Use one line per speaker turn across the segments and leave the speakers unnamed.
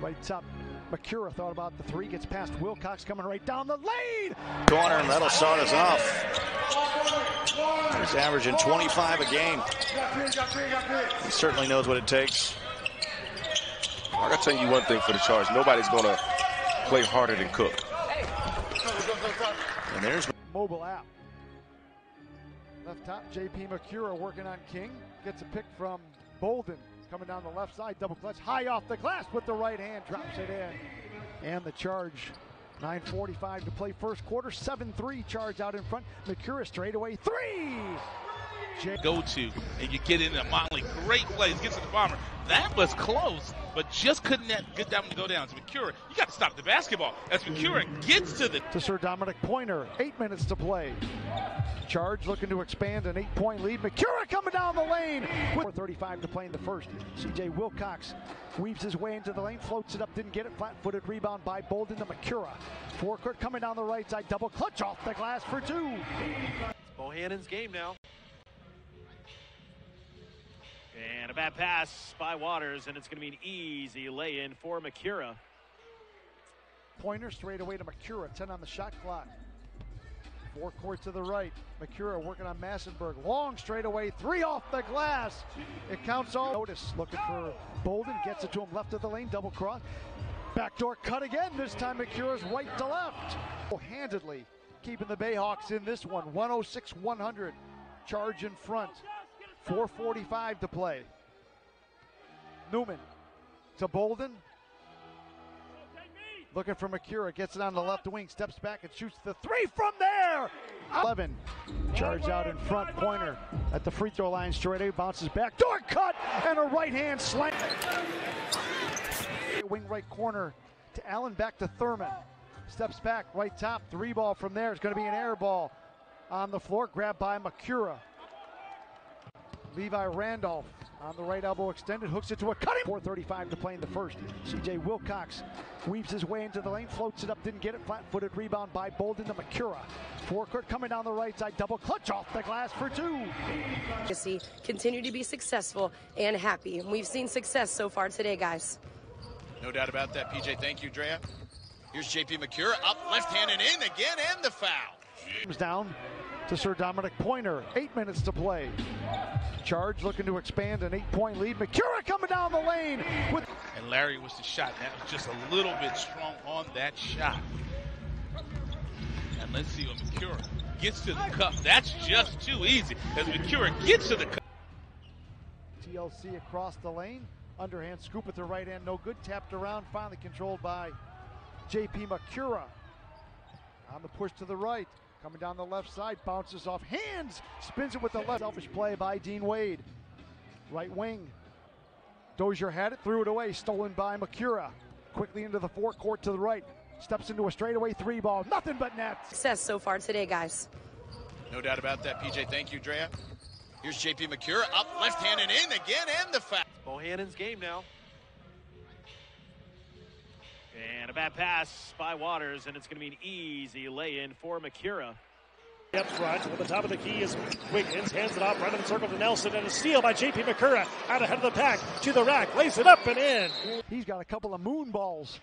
Right top. Macura thought about the three, gets past Wilcox coming right down the lane.
Corner, and that'll start us off. He's averaging 25 a game. He certainly knows what it takes.
I gotta tell you one thing for the Charge. Nobody's gonna play harder than Cook.
And there's
mobile app. Left top, JP Macura working on King. Gets a pick from Bolden. Coming down the left side, double clutch, high off the glass with the right hand, drops it in. And the charge, 9.45 to play first quarter, 7-3 charge out in front. Macura straight away, three!
Go to, and you get in a Motley. Great plays, gets to the bomber. That was close, but just couldn't get that one to go down. To Macura, you got to stop the basketball as Macura gets to the.
To Sir Dominic Pointer, eight minutes to play. Charge looking to expand an eight point lead. Macura coming down the lane with 35 to play in the first. CJ Wilcox weaves his way into the lane, floats it up, didn't get it. Flat footed rebound by Bolden to Macura. Forecourt coming down the right side, double clutch off the glass for two.
It's Bohannon's game now. And a bad pass by Waters, and it's going to be an easy lay in for Macura.
Pointer straight away to Macura, 10 on the shot clock. Four court to the right. Macura working on Massenberg. Long straightaway, three off the glass. It counts all. Notice looking for Bolden, gets it to him left of the lane, double cross. Backdoor cut again. This time Macura's right to left. Handedly keeping the Bayhawks in this one. 106 100. Charge in front. 4.45 to play. Newman to Bolden. Looking for Macura, gets it on the left wing, steps back and shoots the three from there. 11. Charge out in front, pointer at the free throw line, straight away, bounces back, door cut, and a right hand slam. Wing right corner to Allen, back to Thurman. Steps back, right top, three ball from there. It's going to be an air ball on the floor, grabbed by Macura. Levi Randolph on the right elbow extended, hooks it to a cutting. 4.35 to play in the first. CJ Wilcox weaves his way into the lane, floats it up, didn't get it. Flat footed rebound by Bolden to Macura. Forecourt coming down the right side, double clutch off the glass for two.
Continue to be successful and happy. We've seen success so far today, guys.
No doubt about that, PJ. Thank you, Drea. Here's JP Macura up left hand and in again, and the foul.
Comes down to Sir Dominic Pointer. Eight minutes to play. Charge looking to expand an eight-point lead. Macura coming down the lane. With
and Larry was the shot. That was just a little bit strong on that shot. And let's see what Macura gets to the cup. That's just too easy. As Macura gets to the cup.
TLC across the lane. Underhand scoop at the right hand, no good. Tapped around, finally controlled by JP Macura. On the push to the right. Coming down the left side, bounces off hands, spins it with the left. Selfish play by Dean Wade. Right wing. Dozier had it, threw it away, stolen by Macura. Quickly into the forecourt to the right. Steps into a straightaway three ball. Nothing but net.
Success so far today, guys.
No doubt about that, PJ. Thank you, Drea. Here's JP Macura up left hand and in again, and the foul.
Bohannon's game now. And a bad pass by Waters, and it's going to be an easy lay in for Macura.
Up front, at the top of the key is Wiggins, hands it off right in the circle to Nelson, and a steal by JP Macura out ahead of the pack to the rack, lays it up and in.
He's got a couple of moon balls.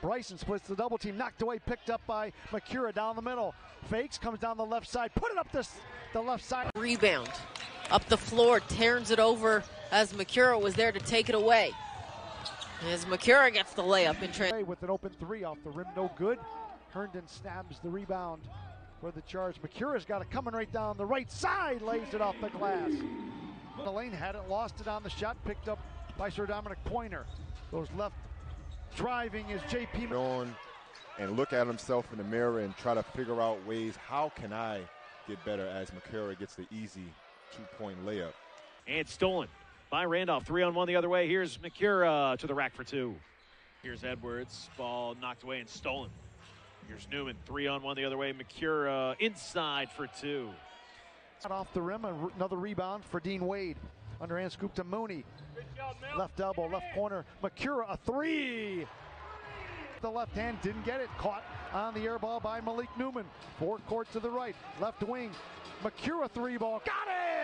Bryson splits the double team, knocked away, picked up by Macura down the middle. Fakes, comes down the left side, put it up this, the left side.
Rebound up the floor, turns it over as Macura was there to take it away. As Macura gets the layup in transition.
With an open three off the rim, no good. Herndon snaps the rebound for the charge. Macura's got it coming right down the right side, lays it off the glass. The lane had it, lost it on the shot, picked up by Sir Dominic Pointer. Those left driving is JP.
On and look at himself in the mirror and try to figure out ways how can I get better as Macura gets the easy two-point layup.
And stolen by Randolph. Three on one the other way. Here's Macura uh, to the rack for two. Here's Edwards. Ball knocked away and stolen. Here's Newman. Three on one the other way. Macura uh, inside for two.
Off the rim, another rebound for Dean Wade. Underhand scoop to Mooney. Left elbow, left corner. Macura, a three. The left hand didn't get it. Caught on the air ball by Malik Newman. Forecourt to the right. Left wing. Macura three ball. Got it!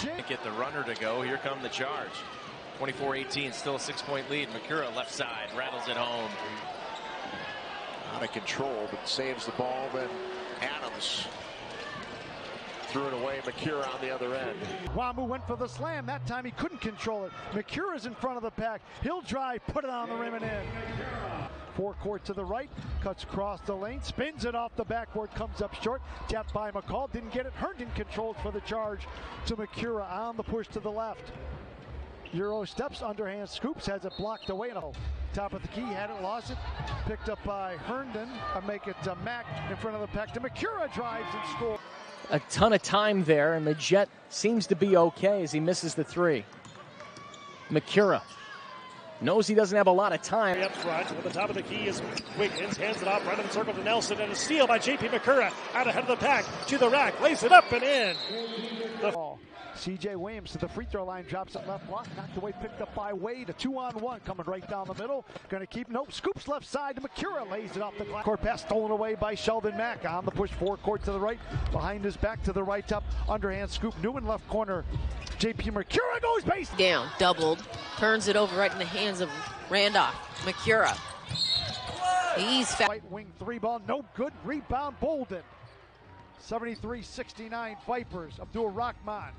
Jake. Get the runner to go. Here come the charge. 24-18, still a six-point lead. Macura left side, rattles it home.
Out of control, but saves the ball. Then Adams threw it away. Macura on the other end.
Wamu went for the slam. That time he couldn't control it. Macura's in front of the pack. He'll drive, put it on the rim and in. Forecourt to the right, cuts across the lane, spins it off the backboard, comes up short. Tapped by McCall, didn't get it. Herndon controlled for the charge to Macura on the push to the left. Euro steps, underhand scoops, has it blocked away. And top of the key, had it, lost it. Picked up by Herndon. I make it to Mack in front of the pack. To Macura drives and scores.
A ton of time there, and the Jet seems to be okay as he misses the three. Macura knows he doesn't have a lot of time.
Up front, at the top of the key is Wiggins, hands it off, right in the circle to Nelson, and a steal by J.P. Macura out ahead of the pack to the rack, lays it up and in.
The. CJ Williams to the free throw line, drops it left block, knocked away, picked up by Wade. A two on one coming right down the middle. Going to keep, nope, scoops left side to Macura, lays it off the glass. Court pass stolen away by Sheldon Mack on the push forecourt to the right, behind his back to the right top, underhand scoop. Newman left corner. JP Macura goes base
down, doubled, turns it over right in the hands of Randolph. Macura. He's fast.
Right wing three ball, no good. Rebound, Bolden. 73 69 Vipers. Abdul Rahman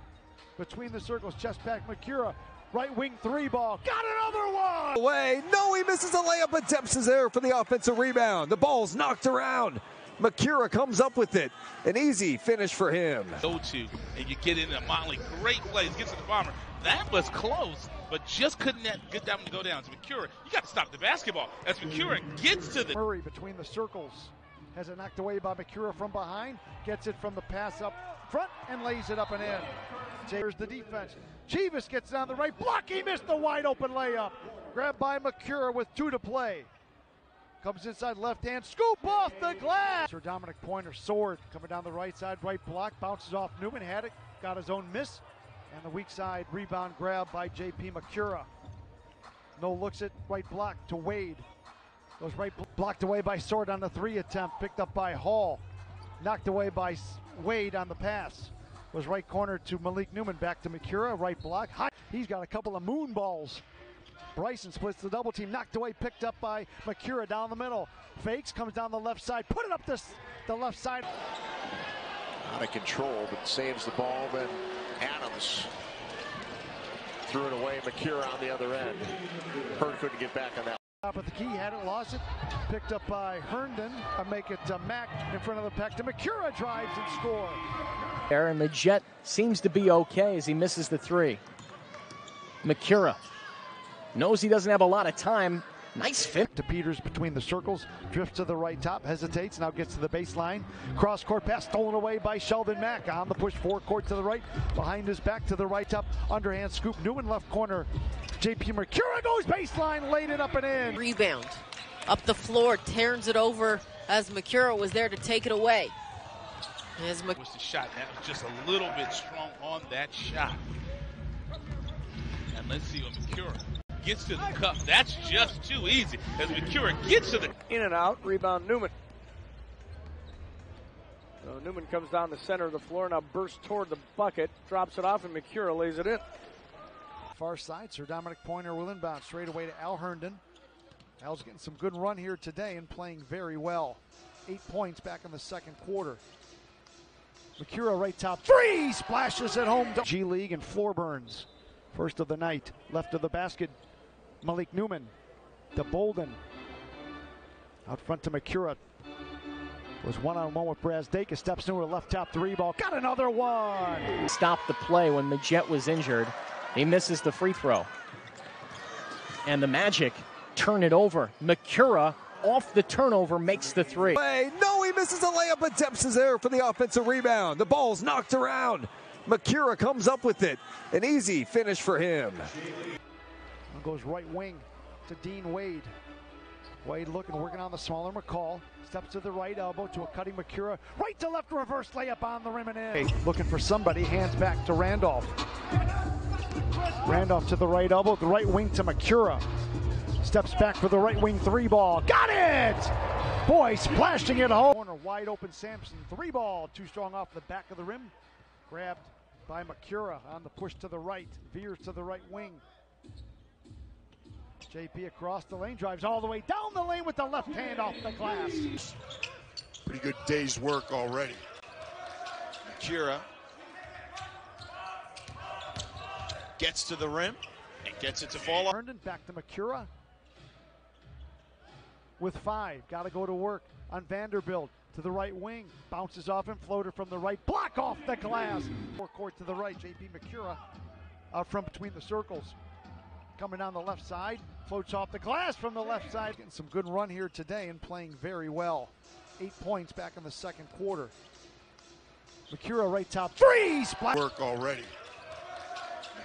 between the circles, chest back Macura. Right wing three ball. Got another one!
Away. No, he misses a layup, but Depps is there for the offensive rebound. The ball's knocked around. Macura comes up with it. An easy finish for him.
Go to, and you get into Motley. Great plays. Gets to the bomber. That was close, but just couldn't get that one to go down. To Macura, you got to stop the basketball. As Macura gets to the.
Murray between the circles. Has it knocked away by Macura from behind. Gets it from the pass up front and lays it up and in. Here's the defense. Chivas gets down the right block. He missed the wide open layup. Grabbed by Macura with two to play. Comes inside left hand, scoop off the glass. Sir Dominic Pointer, sword coming down the right side, right block, bounces off Newman, had it, got his own miss, and the weak side rebound grab by JP Macura. No looks at right block to Wade. Goes right blocked away by Sword on the three attempt, picked up by Hall, knocked away by Wade on the pass. Was right corner to Malik Newman, back to Macura, right block. He's got a couple of moon balls. Bryson splits the double team, knocked away, picked up by Macura down the middle. Fakes, comes down the left side, put it up this the left side.
Out of control, but saves the ball. Then Adams threw it away. Macura on the other end. Hurd couldn't get back on that.
Top of the key, had it, lost it. Picked up by Herndon. I make it to Mack in front of the pack. To Macura drives and scores.
Aaron, the seems to be okay as he misses the three. Macura knows he doesn't have a lot of time. Nice fit.
To Peters between the circles, drifts to the right top, hesitates, now gets to the baseline. Cross court pass stolen away by Sheldon Mack on the push forecourt to the right, behind his back to the right top, underhand scoop. Newman left corner. JP Macura goes baseline, laid it up and in.
Rebound. Up the floor, turns it over as Macura was there to take it away. As
Mac- was the shot. That was just a little bit strong on that shot. And let's see what Macura gets to the cup. That's just too easy. As Macura gets to the
in and out, rebound Newman. So Newman comes down the center of the floor, now bursts toward the bucket, drops it off, and Macura lays it in.
Far side, Sir Dominic Pointer will inbound straight away to Al Herndon. Al's getting some good run here today and playing very well. Eight points back in the second quarter. Macura right top three splashes at home. G League and floor burns. First of the night, left of the basket. Malik Newman to Bolden. Out front to Macura. Was one on one with Brazdeikis. Steps into a left top three ball. Got another one.
Stopped the play when the Jet was injured. He misses the free throw. And the Magic turn it over. Macura off the turnover makes the three.
No, he misses a layup, but Depps is there for the offensive rebound. The ball's knocked around. Macura comes up with it. An easy finish for him.
Goes right wing to Dean Wade. Wade looking, working on the smaller McCall. Steps to the right elbow to a cutting Macura. Right to left reverse layup on the rim and in. Looking for somebody, hands back to Randolph. Randolph to the right elbow, the right wing to Macura. Steps back for the right wing three ball. Got it! Boy, splashing it home. Corner wide open Sampson. Three ball, too strong off the back of the rim. Grabbed by Macura on the push to the right. Veers to the right wing. JP across the lane, drives all the way down the lane with the left hand off the glass.
Pretty good day's work already.
Kira gets to the rim and gets it to fall off.
Herndon back to Macura with five. Got to go to work on Vanderbilt to the right wing. Bounces off and floater from the right. Block off the glass. Forecourt to the right. JP Macura out from between the circles. Coming down the left side. Floats off the glass from the left side. Getting some good run here today and playing very well. Eight points back in the second quarter. Macura right top three. Splash.
Work already.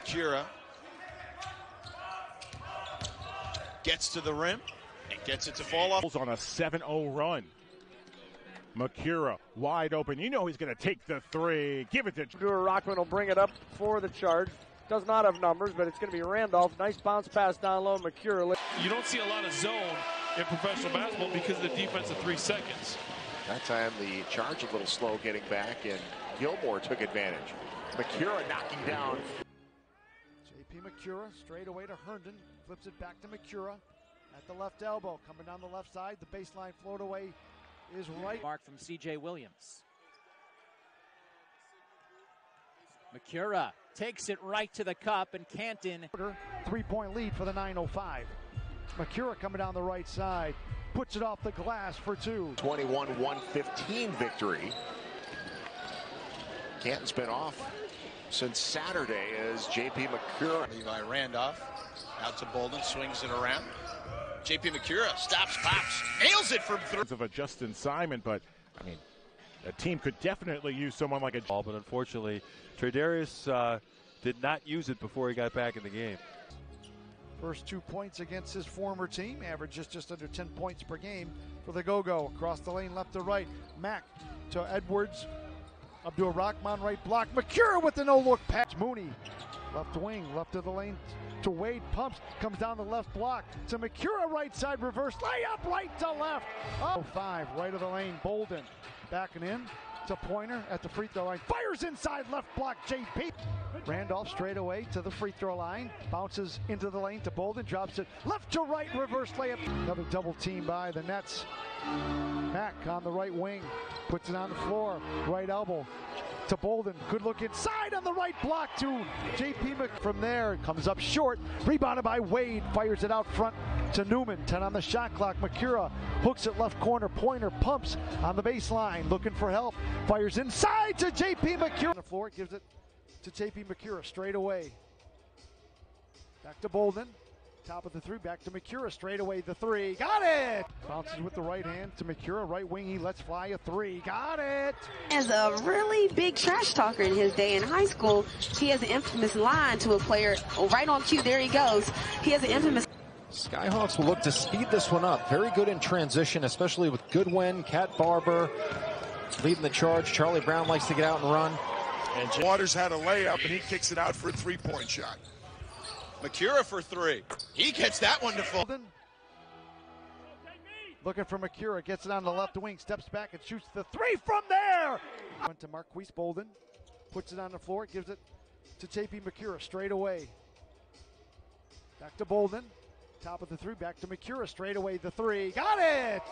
Macura gets to the rim and gets it to fall off.
On a 7 0 run. Macura wide open. You know he's going to take the three. Give it to
Drew Rockman will bring it up for the charge. Does not have numbers, but it's going to be Randolph. Nice bounce pass down low. Macura.
You don't see a lot of zone in professional basketball because of the defense of three seconds.
That time the charge a little slow getting back, and Gilmore took advantage. Macura knocking down.
JP Macura straight away to Herndon. Flips it back to Macura at the left elbow. Coming down the left side. The baseline float away is right.
Mark from CJ Williams. Macura takes it right to the cup, and Canton.
Three point lead for the 905. Macura coming down the right side. Puts it off the glass for two.
21 115 victory. Canton's been off since Saturday as JP Macura.
Levi Randolph out to Bolden, swings it around. JP Macura stops, pops, nails it from three.
Of a Justin Simon, but I mean, a team could definitely use someone like a.
Ball, but unfortunately, Tredarius uh, did not use it before he got back in the game.
First two points against his former team, averages just under 10 points per game for the Go-Go. Across the lane, left to right. Mack to Edwards. Abdul Rahman right block. Macura with the no-look pass. Mooney, left wing, left of the lane to Wade. Pumps, comes down the left block to Macura right side reverse. Layup right to left. Oh, five, right of the lane. Bolden backing in to Pointer at the free throw line. Fires inside left block. JP. Randolph straight away to the free throw line. Bounces into the lane to Bolden. Drops it left to right. Reverse layup. Another double team by the Nets. Mack on the right wing. Puts it on the floor. Right elbow to Bolden. Good look inside on the right block to JP Mc. From there, comes up short. Rebounded by Wade. Fires it out front to Newman. 10 on the shot clock. Macura hooks it left corner. Pointer pumps on the baseline. Looking for help. Fires inside to JP Macura. On the floor, gives it to JP Macura straight away. Back to Bolden. Top of the three, back to Macura, straight away the three. Got it! Bounces with the right hand to Macura, right wing, he lets fly a three. Got it!
As a really big trash talker in his day in high school, he has an infamous line to a player. Oh, right on cue, there he goes. He has an infamous.
Skyhawks will look to speed this one up. Very good in transition, especially with Goodwin, Cat Barber leading the charge. Charlie Brown likes to get out and run.
And Waters had a layup, and he kicks it out for a three-point shot.
Macura for three. He gets that one to fall.
Looking for Macura, gets it on the left wing, steps back and shoots the three from there. Went to Marquise Bolden, puts it on the floor, gives it to JP Macura straight away. Back to Bolden, top of the three, back to Macura straight away the three. Got it!